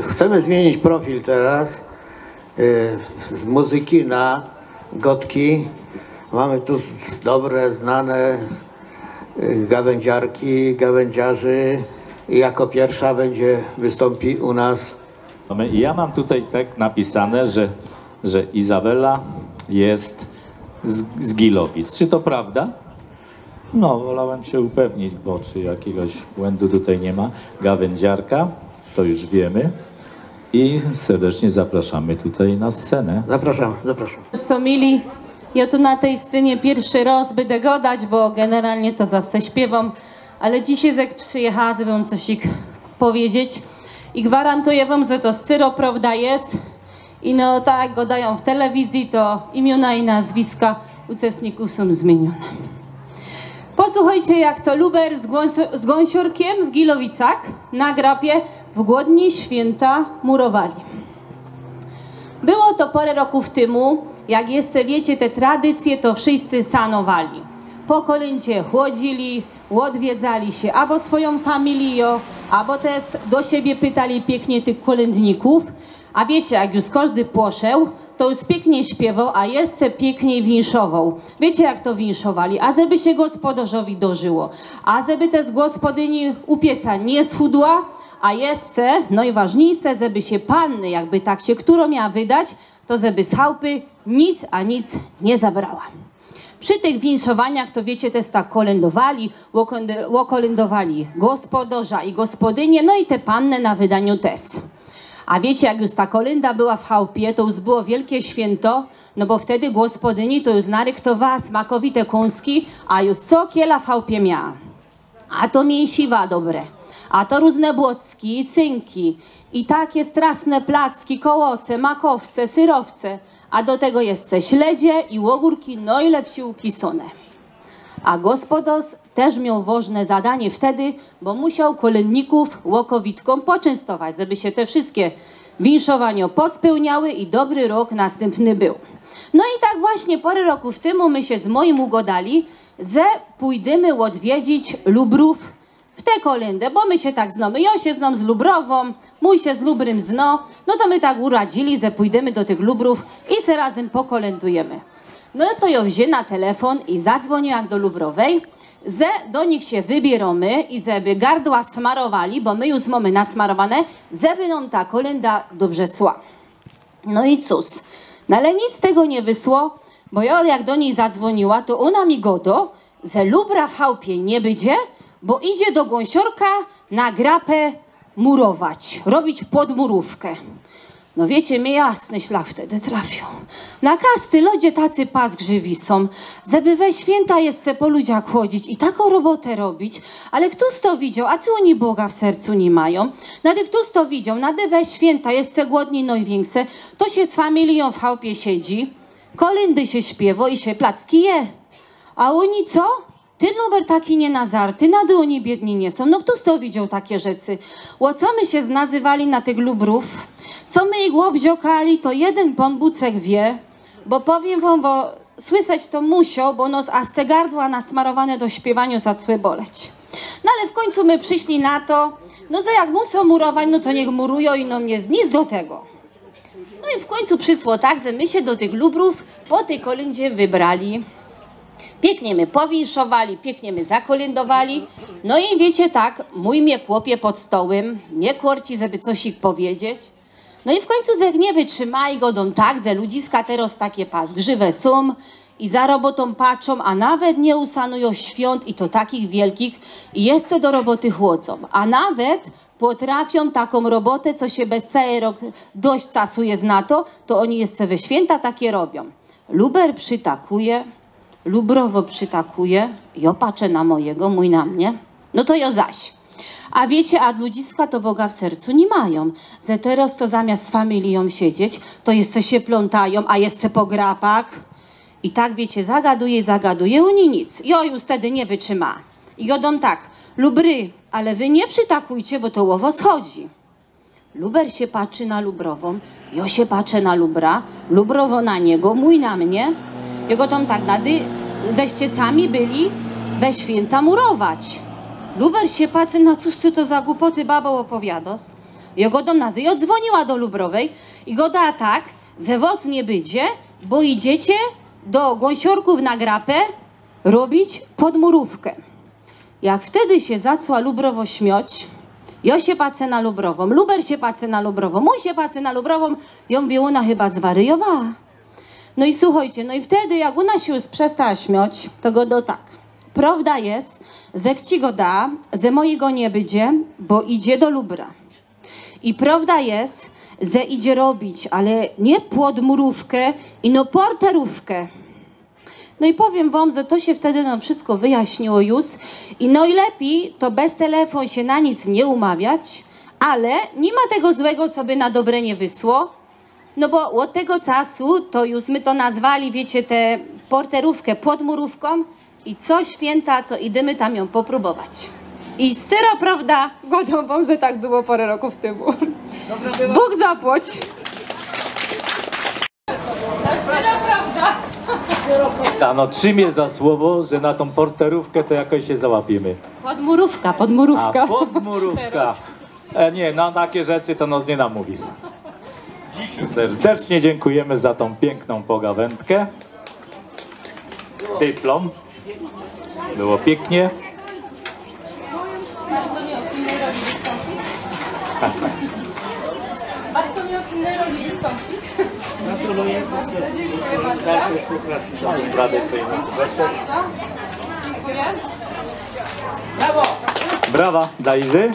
Chcemy zmienić profil teraz y, z muzyki na gotki. Mamy tu dobre, znane y, gawędziarki, gawędziarzy. Jako pierwsza będzie wystąpi u nas ja mam tutaj tak napisane, że, że Izabela jest z, z Gilowic. Czy to prawda? No, wolałem się upewnić, bo czy jakiegoś błędu tutaj nie ma. Gawędziarka, to już wiemy. I serdecznie zapraszamy tutaj na scenę. Zapraszam, zapraszam. 100 mili. Ja tu na tej scenie pierwszy raz będę gadać, bo generalnie to zawsze śpiewam, ale dzisiaj jak przyjechała, żeby wam coś powiedzieć i gwarantuję wam, że to syro prawda jest i no tak jak go dają w telewizji, to imiona i nazwiska uczestników są zmienione. Posłuchajcie, jak to Luber z, gąsio- z gąsiorkiem w Gilowicach na grapie w głodni święta murowali. Było to parę roków temu, jak jeszcze wiecie, te tradycje to wszyscy sanowali. Po kolędzie chłodzili, odwiedzali się albo swoją familią, albo też do siebie pytali pięknie tych kolędników. A wiecie, jak już każdy poszedł, to już pięknie śpiewał, a jeszcze piękniej winszował. Wiecie, jak to winszowali? A żeby się gospodarzowi dożyło, a żeby też gospodyni upieca nie schudła, a jeszcze, najważniejsze, żeby się panny, jakby tak się którą miała wydać, to żeby z chałupy nic, a nic nie zabrała. Przy tych winszowaniach, to wiecie, też tak kolędowali, łokolędowali gospodarza i gospodynie, no i te panny na wydaniu też. A wiecie, jak już ta kolenda była w chałupie, to już było wielkie święto, no bo wtedy gospodyni to już naryktowała smakowite kąski, a już co kiela w chałupie miała. A to mięsiwa dobre. A to różne błocki, cynki i takie strasne placki, kołoce, makowce, syrowce. A do tego jeszcze śledzie i łogórki, no i lepsi ukisone. A gospodarz też miał ważne zadanie wtedy, bo musiał kolędników łokowitką poczęstować, żeby się te wszystkie winszowania pospełniały i dobry rok następny był. No i tak właśnie parę roków temu my się z moim ugodali, że pójdziemy odwiedzić Lubrów w tę kolendę, bo my się tak znamy. Ja się znam z Lubrową, mój się z Lubrym zno. No to my tak uradzili, że pójdziemy do tych Lubrów i se razem pokolendujemy. No to ją wzię na telefon i zadzwonił jak do Lubrowej, że do nich się wybieramy i żeby gardła smarowali, bo my już mamy nasmarowane, żeby nam ta kolenda dobrze szła. No i cóż, no ale nic z tego nie wysło, bo ja jak do niej zadzwoniła, to ona mi godo, że Lubra w chałupie nie będzie, bo idzie do gąsiorka na grapę murować, robić podmurówkę. No wiecie, mnie jasny szlak wtedy trafił. Na kasty ludzie tacy pasgrzywi są, żeby we święta jest po ludziach chodzić i taką robotę robić, ale któż to widział, a co oni Boga w sercu nie mają? Nade któż to widział, nade we święta jest głodni największe, to się z familią w chałupie siedzi, kolendy się śpiewo i się placki je. A oni co? Ty numer taki nie nazarty, nade oni biedni nie są. No ktoś to widział takie rzeczy? My się znazywali na tych lubrów? Co my ich łobziokali, to jeden pan Bucek wie, bo powiem wam, bo słyszeć to musiał, bo nos a te gardła nasmarowane do śpiewaniu zacły boleć. No ale w końcu my przyszli na to, no że jak muszą murować, no to niech murują i no mnie nic do tego. No i w końcu przysło tak, że my się do tych lubrów po tej kolendzie wybrali. Pięknie my powinszowali, pięknie my zakolendowali. No i wiecie tak, mój mnie kłopie pod stołem, mnie kłorci, żeby coś powiedzieć. No i w końcu zeg nie wytrzyma i godą tak, że ludziska teraz takie pasgrzywe są i za robotą patrzą, a nawet nie usanują świąt i to takich wielkich i jeszcze do roboty chłodzą. A nawet potrafią taką robotę, co się bez rok dość czasu jest na to, to oni jeszcze we święta takie robią. Luber przytakuje, Lubrowo przytakuje, jo patrzę na mojego, mój na mnie, no to jo zaś. A wiecie, a ludziska to Boga w sercu nie mają. Ze teraz to zamiast z familią siedzieć, to jeszcze się plątają, a jeszcze po grapach. I tak wiecie, zagaduje zagaduje, oni nic. Jo już wtedy nie wytrzyma. I jodą tak, lubry, ale wy nie przytakujcie, bo to łowo schodzi. Luber się patrzy na Lubrową, jo się patrzę na Lubra, Lubrowo na niego, mój na mnie. Jego tak nady, zeście sami byli we święta murować. Luber się patrzy, na cóż ty to za głupoty babą opowiadasz? Ja godą na to. I odzwoniła do Lubrowej i goda tak, że was nie będzie, bo idziecie do gąsiorków na grapę robić podmurówkę. Jak wtedy się zacła Lubrowo śmioć, ja się pacę na Lubrową, Luber się pacę na Lubrową, mój się pacę na Lubrową, ją mówię, ona chyba zwariowała. No i słuchajcie, no i wtedy jak ona się już przestała śmiać, to go do tak. Prawda jest, że kci go da, że mojego nie będzie, bo idzie do Lubra. I prawda jest, że idzie robić, ale nie podmurówkę, ino porterówkę. No i powiem wam, że to się wtedy nam wszystko wyjaśniło już i no i lepiej to bez telefon się na nic nie umawiać, ale nie ma tego złego, co by na dobre nie wysło, no bo od tego czasu to już my to nazwali, wiecie, tę porterówkę podmurówką i co święta, to idziemy tam ją popróbować. I szczera prawda, godą wam, że tak było parę roków temu. Bóg zapłać. No szczera prawda. Ano, trzymie za słowo, że na tą porterówkę to jakoś się załapiemy. Podmurówka, A podmurówka. podmurówka. Teraz. E, nie, na takie rzeczy to nos nie namówisz. Serdecznie dziękujemy za tą piękną pogawędkę. Dyplom. Było pięknie. Bardzo miał w innej roli wystąpić. Bardzo miał w innej roli wystąpić. No i tradycyjny wesel. Dziękuję. Brawa dla Izy.